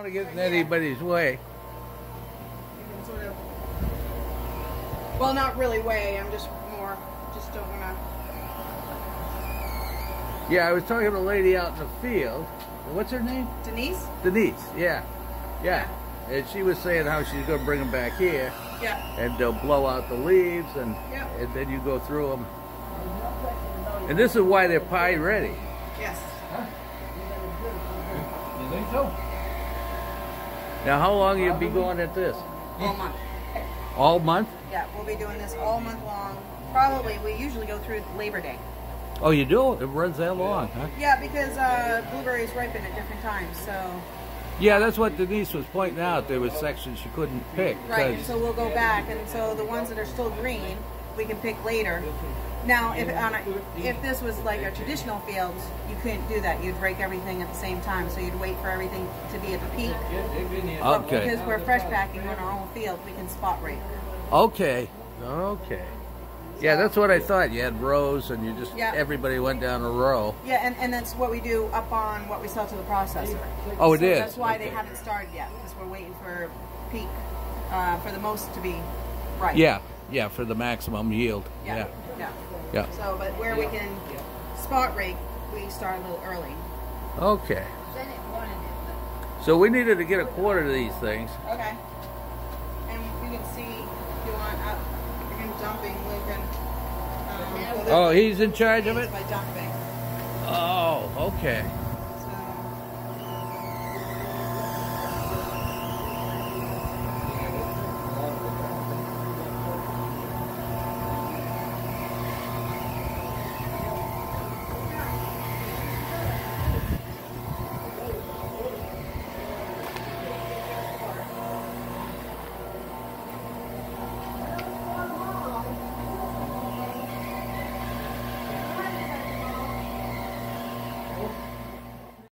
want to get in anybody's way. Sort of. Well, not really way. I'm just more. Just don't wanna. Yeah, I was talking to a lady out in the field. What's her name? Denise. Denise. Yeah, yeah. And she was saying how she's going to bring them back here, Yeah. and they'll blow out the leaves, and Yeah. and then you go through them. And this is why they're pie ready. Yes. You think so? Now, how long will you be going at this? All month. All month? Yeah, we'll be doing this all month long. Probably we usually go through Labor Day. Oh, you do? It runs that long, huh? Yeah, because uh, blueberries ripen at different times. So Yeah, that's what Denise was pointing out. There was sections she couldn't pick. right, so we'll go back, and so the ones that are still green, we can pick later. Now, if on a, if this was like a traditional field, you couldn't do that. You'd rake everything at the same time, so you'd wait for everything to be at the peak. But Okay. because we're fresh packing on our own field, we can spot rake. Okay. Okay. Yeah, that's what I thought. You had rows, and you just Yeah. everybody went down a row. Yeah, and, and that's what we do up on what we sell to the processor. Oh, it so is? That's why they haven't started yet, because we're waiting for peak, uh, for the most to be right. Yeah, yeah, for the maximum yield. Yeah. Yeah. Yeah. So, but where we can spot rake, we start a little early. Okay. So we needed to get a quarter of these things. Okay. And you can see, if you want, dumping, can. Um, Oh, he's in charge of it? By dumping. Oh, okay.